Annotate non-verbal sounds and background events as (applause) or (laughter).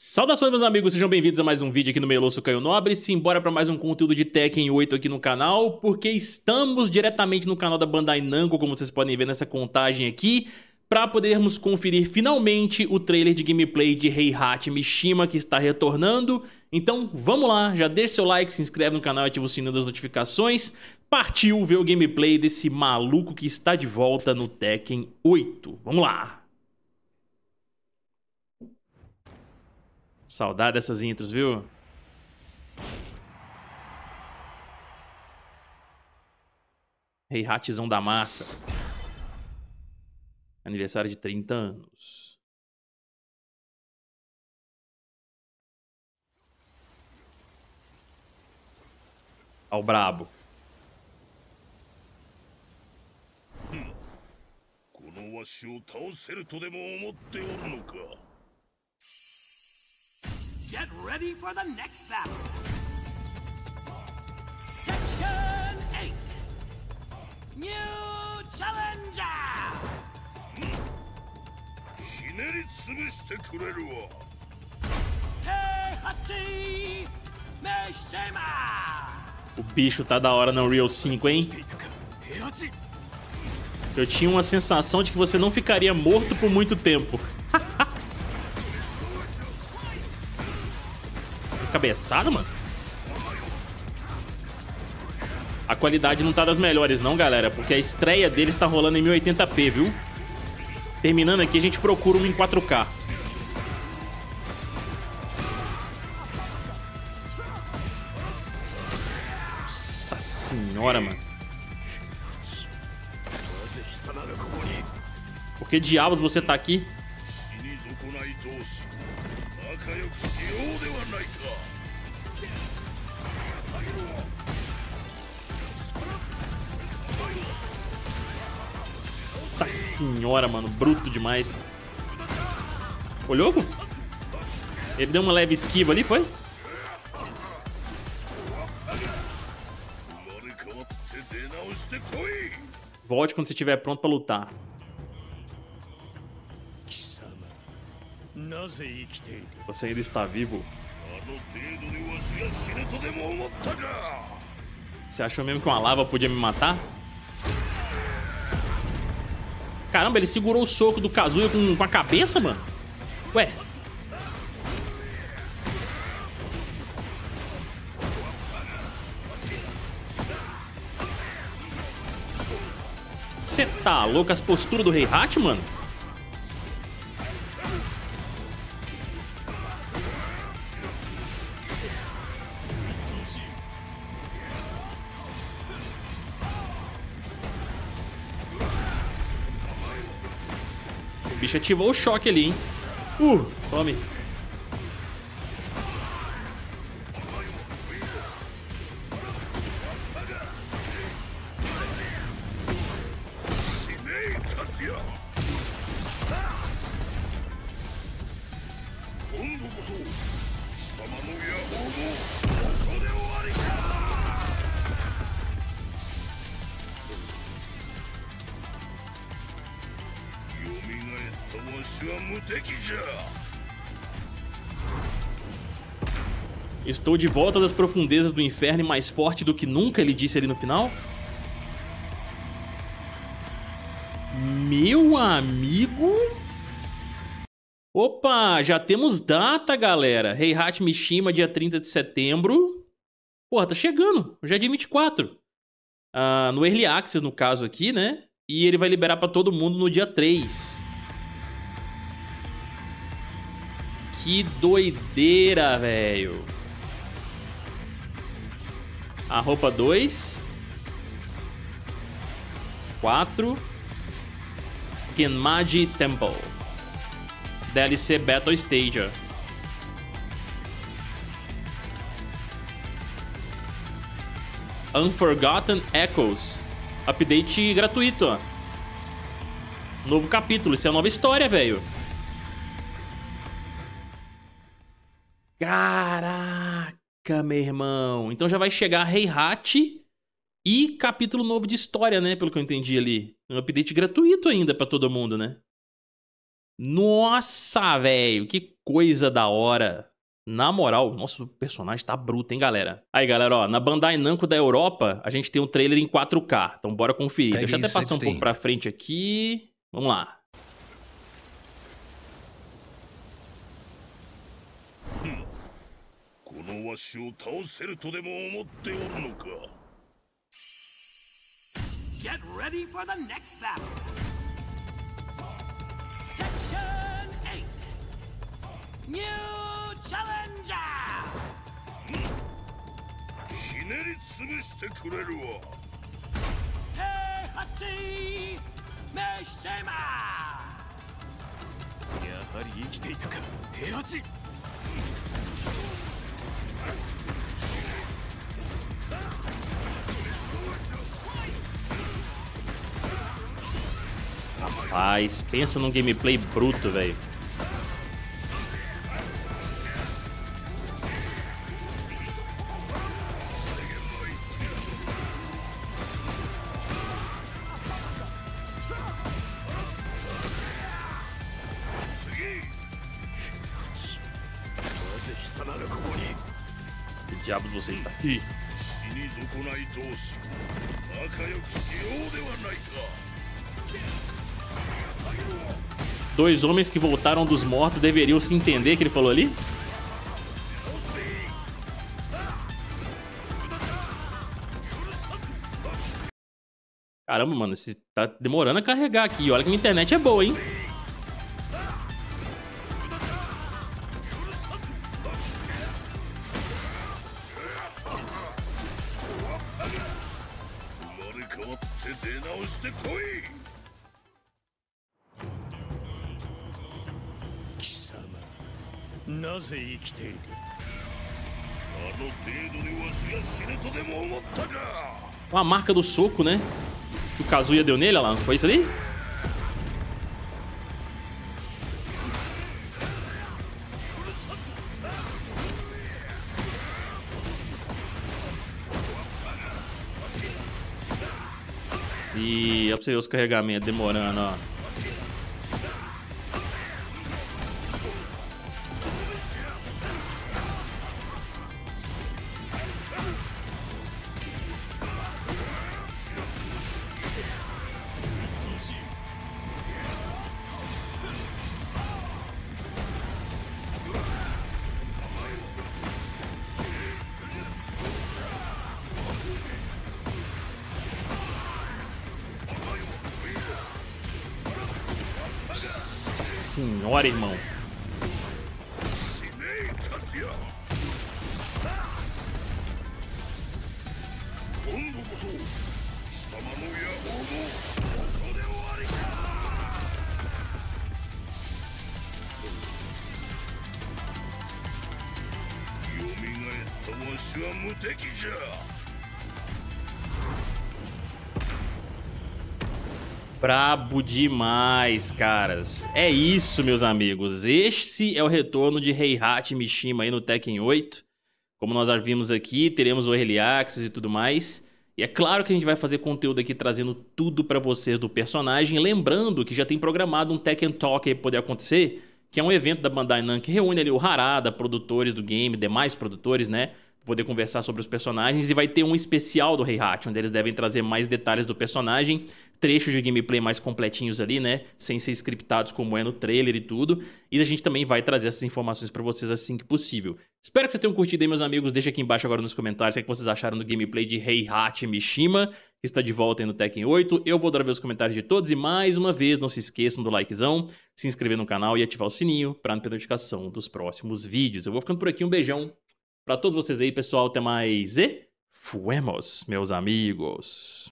Saudações meus amigos, sejam bem-vindos a mais um vídeo aqui no Meloso Caio Nobre Simbora para mais um conteúdo de Tekken 8 aqui no canal Porque estamos diretamente no canal da Bandai Namco, como vocês podem ver nessa contagem aqui para podermos conferir finalmente o trailer de gameplay de Heihachi Mishima que está retornando. Então vamos lá, já deixa seu like, se inscreve no canal e ativa o sininho das notificações. Partiu ver o gameplay desse maluco que está de volta no Tekken 8. Vamos lá! Saudade dessas intros, viu? Rei Ratizão da Massa. Aniversário de 30 anos. Ao brabo. Hum. このわしを倒せるとでも思っておるのか Get ready for the next battle. Section 8. New Challenger! ひねり潰してくれるわ。O bicho tá da hora no Unreal 5, hein? Eu tinha uma sensação de que você não ficaria morto por muito tempo. (laughs) cabeçada, mano. A qualidade não tá das melhores não, galera, porque a estreia deles tá rolando em 1080p, viu? Terminando aqui, a gente procura um em 4K. Nossa senhora, mano. Por que diabos você tá aqui? Senhora, mano. Bruto demais. Olhou? Ele deu uma leve esquiva ali, foi? Volte quando você estiver pronto pra lutar. Você ainda está vivo? Você achou mesmo que uma lava podia me matar? Caramba, ele segurou o soco do Kazuya com, com a cabeça, mano? Ué. Você tá louco as posturas do Rei Hat, mano? Bicho ativou o choque ali, hein? Uh, tome. Estou de volta das profundezas do inferno e mais forte do que nunca, ele disse ali no final. Meu amigo... Opa, já temos data, galera. Heihachi Mishima, dia 30 de setembro. Porra, tá chegando. Já é dia 24. Ah, no Early Access, no caso aqui, né? E ele vai liberar pra todo mundo no dia 3. Que doideira, velho. A roupa 2. 4. Genmaji Temple. DLC Battle Stager. Unforgotten Echoes. Update gratuito, ó. Novo capítulo. Isso é uma nova história, velho. Caraca, meu irmão. Então já vai chegar Rei Hat e capítulo novo de história, né? Pelo que eu entendi ali. Um update gratuito ainda pra todo mundo, né? Nossa, velho, que coisa da hora. Na moral, nosso personagem tá bruto, hein, galera? Aí, galera, ó, na Bandai Namco da Europa, a gente tem um trailer em 4K. Então bora conferir. Deixa eu até passar um pouco pra frente aqui. Vamos lá. のわしを倒せるとでも思っておるのか Get ready for the next battle! Section 8 New Challenger! ひねり潰してくれるわ平八飯島やはり生きていたか平八 Rapaz, pensa num gameplay bruto, velho. Que diabo você está aqui? Dois homens que voltaram dos mortos deveriam se entender que ele falou ali? Caramba, mano, tá demorando a carregar aqui. Olha que minha internet é boa, hein? Uma marca do soco, né? Que o Kazuya deu nele, olha lá. Foi isso ali? E ó pra você ver os carregamentos demorando, ó. Senhora, irmão. Yeah. Brabo demais, caras. É isso, meus amigos. Esse é o retorno de Heihachi Mishima aí no Tekken 8. Como nós já vimos aqui, teremos o Early Access e tudo mais. E é claro que a gente vai fazer conteúdo aqui trazendo tudo pra vocês do personagem. Lembrando que já tem programado um Tekken Talk aí poder acontecer, que é um evento da Bandai Namco que reúne ali o Harada, produtores do game, demais produtores, né? poder conversar sobre os personagens e vai ter um especial do Heihachi, onde eles devem trazer mais detalhes do personagem, trechos de gameplay mais completinhos ali, né, sem ser scriptados como é no trailer e tudo, e a gente também vai trazer essas informações para vocês assim que possível. Espero que vocês tenham curtido aí, meus amigos, deixa aqui embaixo agora nos comentários o que, é que vocês acharam do gameplay de Heihachi Mishima, que está de volta aí no Tekken 8, eu vou dar ver os comentários de todos e mais uma vez, não se esqueçam do likezão, se inscrever no canal e ativar o sininho para não perder notificação dos próximos vídeos. Eu vou ficando por aqui, um beijão, para todos vocês aí, pessoal, até mais e fuemos, meus amigos.